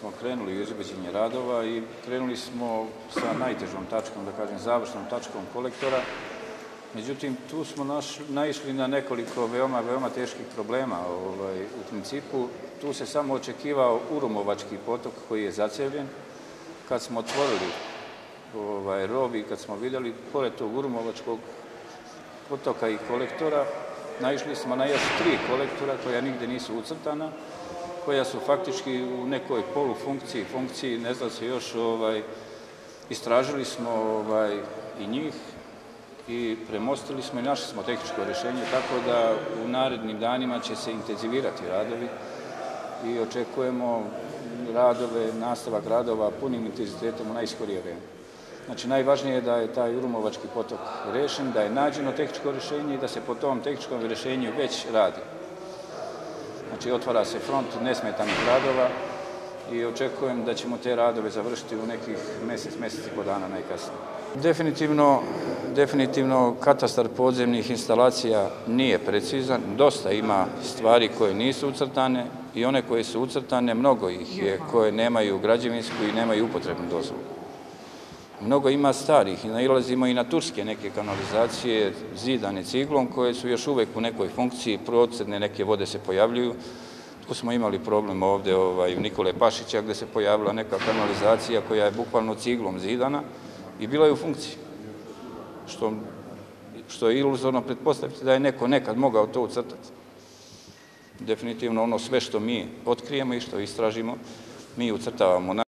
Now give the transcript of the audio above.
smo krenuli u izvođenje radova i krenuli smo sa najtežom tačkom, da kažem, završnom tačkom kolektora. Međutim, tu smo naš, naišli na nekoliko veoma, veoma teških problema. Ovaj, u principu, tu se samo očekivao Urumovački potok koji je zacevljen. Kad smo otvorili ovaj, rov i kad smo vidjeli, pored tog Urumovačkog potoka i kolektora, naišli smo na još tri kolektora koja nigde nisu ucrtana, koja su faktički u nekoj polufunkciji, funkciji, ne zna se još, ovaj, istražili smo ovaj, i njih i premostili smo i našli smo tehničko rješenje, tako da u narednim danima će se intenzivirati radovi i očekujemo radove, nastavak radova punim intenzitetom u najskorije vreme. Znači, najvažnije je da je taj Urumovački potok rešen, da je nađeno tehničko rješenje i da se po tom tehničkom rješenju već radi. Znači, otvara se front nesmetanih radova i očekujem da ćemo te radove završiti u nekih mjesec, mjesec i po dana najkasnije. Definitivno, definitivno katastar podzemnih instalacija nije precizan. Dosta ima stvari koje nisu ucrtane i one koje su ucrtane, mnogo ih je koje nemaju građevinsku i nemaju upotrebnu dozvolu. Mnogo ima starih i nailazimo i na turske neke kanalizacije zidane ciglom koje su još uvek u nekoj funkciji, procedne neke vode se pojavljuju. Tu smo imali problem ovde ovaj, u Nikole Pašića gde se pojavila neka kanalizacija koja je bukvalno ciglom zidana i bila je u funkciji. Što, što je iluzorno pretpostaviti da je neko nekad mogao to ucrtati. Definitivno ono sve što mi otkrijemo i što istražimo, mi ucrtavamo.